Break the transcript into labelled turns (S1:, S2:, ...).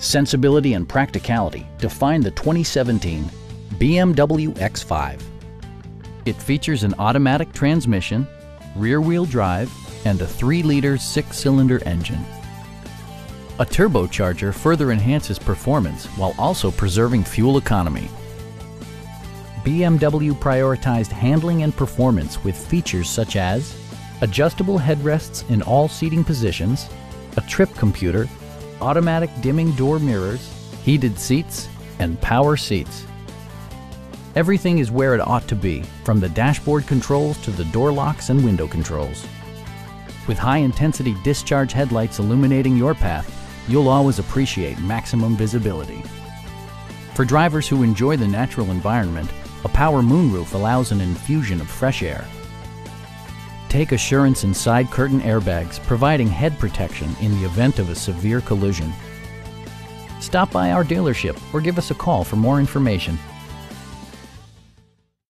S1: sensibility and practicality define the 2017 BMW X5. It features an automatic transmission, rear-wheel drive, and a 3-liter six-cylinder engine. A turbocharger further enhances performance while also preserving fuel economy. BMW prioritized handling and performance with features such as adjustable headrests in all seating positions, a trip computer, automatic dimming door mirrors, heated seats, and power seats. Everything is where it ought to be, from the dashboard controls to the door locks and window controls. With high-intensity discharge headlights illuminating your path, you'll always appreciate maximum visibility. For drivers who enjoy the natural environment, a power moonroof allows an infusion of fresh air. Take assurance in side curtain airbags, providing head protection in the event of a severe collision. Stop by our dealership or give us a call for more information.